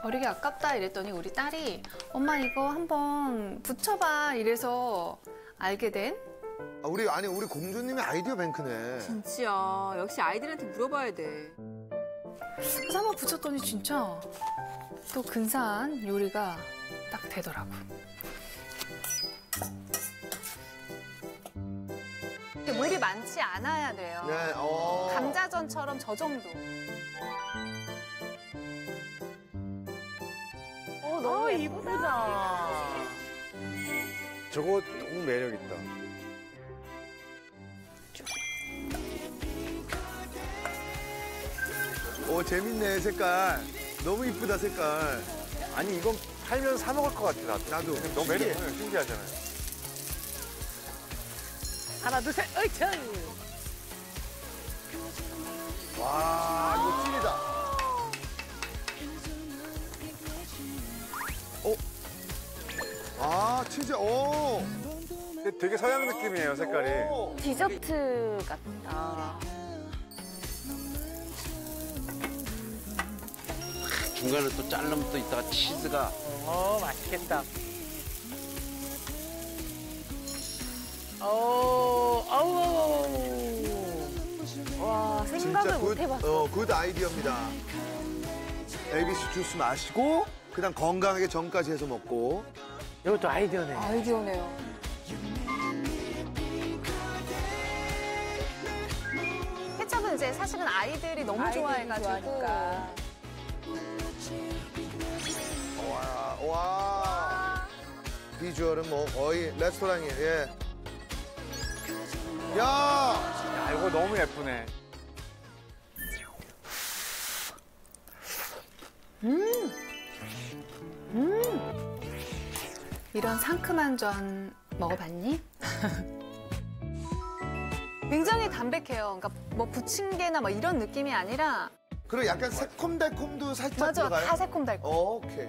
버리기 아깝다 이랬더니 우리 딸이 엄마 이거 한번 붙여봐 이래서 알게 된 아, 우리 아니 우리 공주님이 아이디어 뱅크네. 진짜 역시 아이들한테 물어봐야 돼. 그래서 한번 붙였더니 진짜 또 근사한 요리가 딱 되더라고. 근데 물이 많지 않아야 돼요. 네. 어. 감자전처럼 저 정도. 어, 너무 이쁘다. 저거 너무 매력 있다. 오 재밌네 색깔. 너무 이쁘다 색깔. 아니 이건 팔면 사 먹을 것 같아 나도. 나도. 너무 매력 있어. 신기하잖아요. 하나, 둘, 셋, 으이천! 와 이거 찐이다. 아 치즈. 오. 되게 서양 느낌이에요 색깔이. 오. 디저트 같다. 중간에 또 자르면 또 있다가 치즈가 어, 맛있겠다. 어, 아우, 아우, 아우. 와, 생각을 못 good, 해봤어. 어, good 아이디어입니다. ABC 주스 마시고 그다음 건강하게 전까지 해서 먹고. 이것도 아이디어네. 아이디어네요. 케첩은 이제 사실은 아이들이 너무 아이들이 좋아해가지고 좋아하니까. 와, 와. 비주얼은 뭐 거의 레스토랑이에요. 예. 야! 야 이거 너무 예쁘네. 이런 상큼한 전 먹어봤니? 굉장히 담백해요. 그러니까 뭐 부침개나 뭐 이런 느낌이 아니라 그리고 약간 새콤달콤도 살짝 맞아 들어가요? 다 새콤달콤. 오케이.